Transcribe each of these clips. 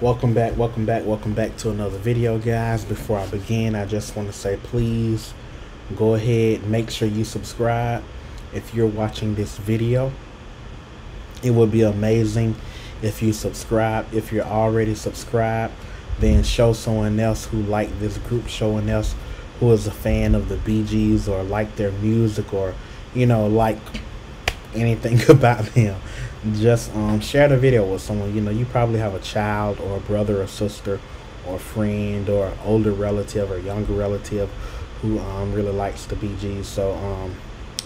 Welcome back, welcome back, welcome back to another video, guys. Before I begin, I just want to say please go ahead, make sure you subscribe if you're watching this video. It would be amazing if you subscribe. If you're already subscribed, then show someone else who like this group, show someone else who is a fan of the Bee Gees or like their music or, you know, like anything about them. Just um, share the video with someone. You know you probably have a child or a brother or sister or friend or older relative or younger relative who um, really likes the Bee Gees. So um,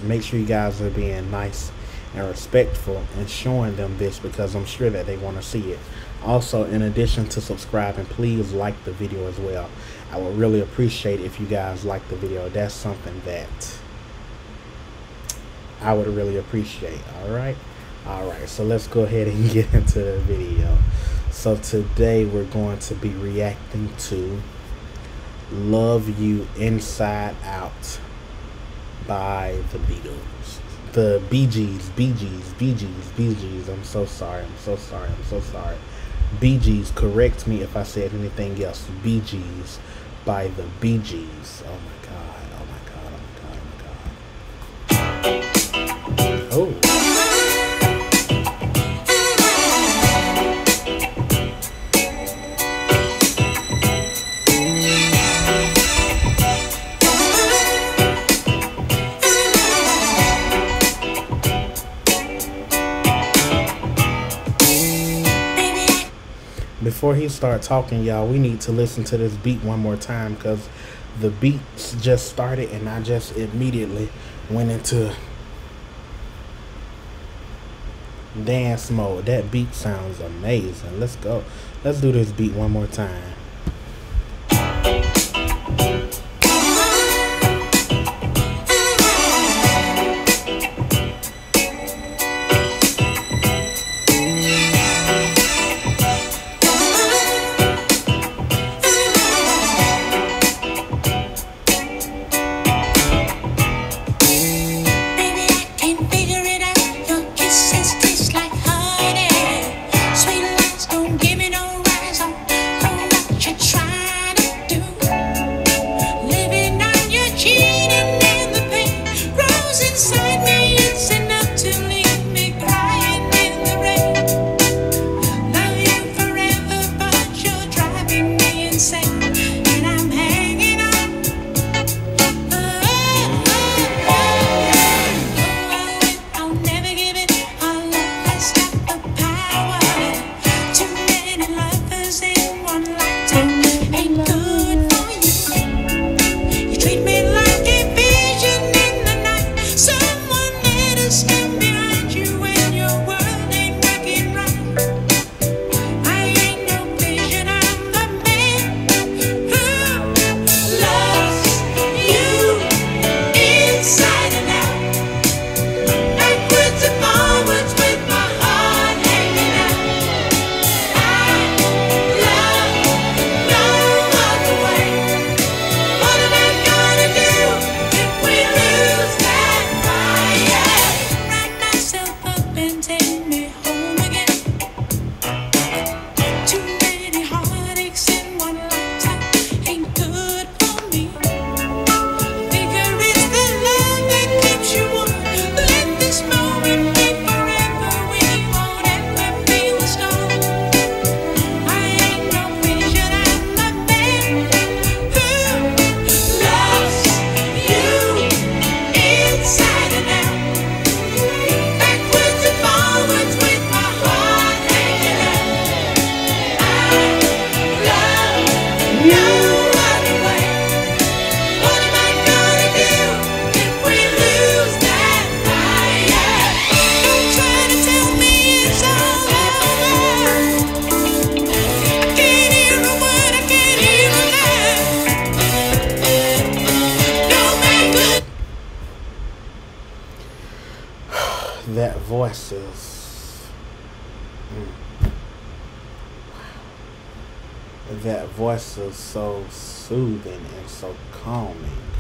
make sure you guys are being nice and respectful and showing them this because I'm sure that they want to see it. Also in addition to subscribing please like the video as well. I would really appreciate if you guys like the video. That's something that I would really appreciate all right all right so let's go ahead and get into the video. So today we're going to be reacting to love you inside out by the beatles. The bee gees bee gees bee gees bee gees. I'm so sorry i'm so sorry i'm so sorry. Bee gees correct me if i said anything else. Bee gees by the bee gees. My god oh my god before he start talking y'all we need to listen to this beat one more time because the beats just started and i just immediately went into dance mode. That beat sounds amazing. Let's go. Let's do this beat one more time that voice is mm, that voice is so soothing and so calming.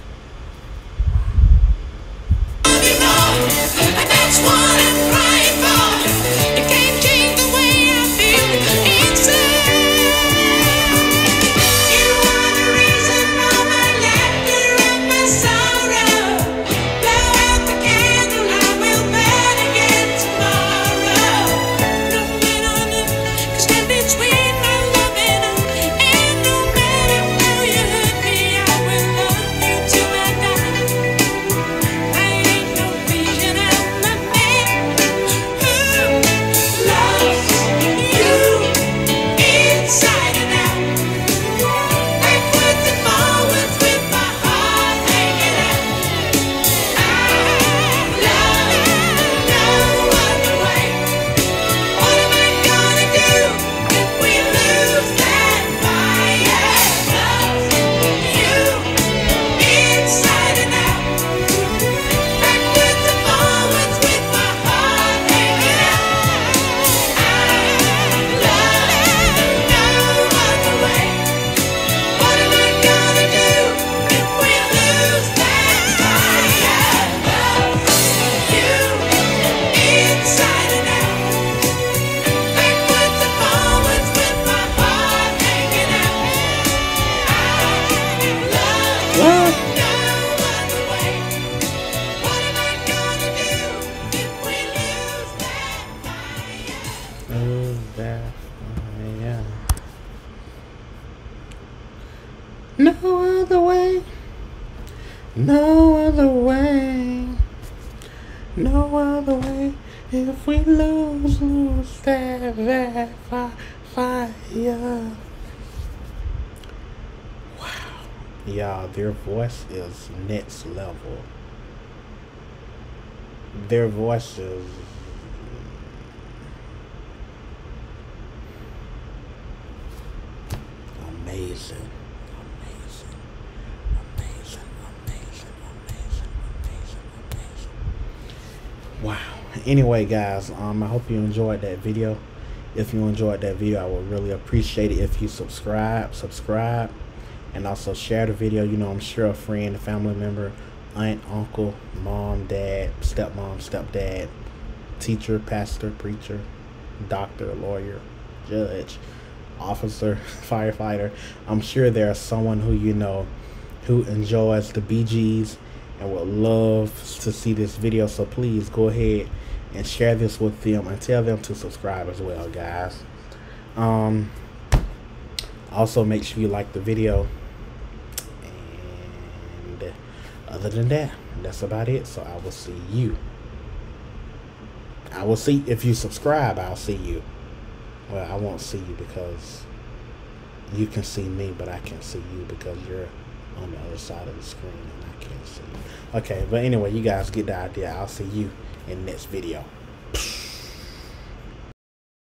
No other way. No other way. If we lose, lose that, that fire. Wow. Y'all, their voice is next level. Their voice is amazing. Amazing. Wow. Anyway, guys, um, I hope you enjoyed that video. If you enjoyed that video, I would really appreciate it if you subscribe, subscribe, and also share the video. You know, I'm sure a friend, a family member, aunt, uncle, mom, dad, stepmom, stepdad, teacher, pastor, preacher, doctor, lawyer, judge, officer, firefighter. I'm sure there's someone who you know who enjoys the Bee Gees and would love to see this video. So please go ahead and share this with them and tell them to subscribe as well, guys. Um, also, make sure you like the video. And other than that, that's about it. So I will see you. I will see if you subscribe. I'll see you. Well, I won't see you because you can see me, but I can't see you because you're on the other side of the screen and I can't see. Okay, but anyway, you guys get the idea. I'll see you in next video.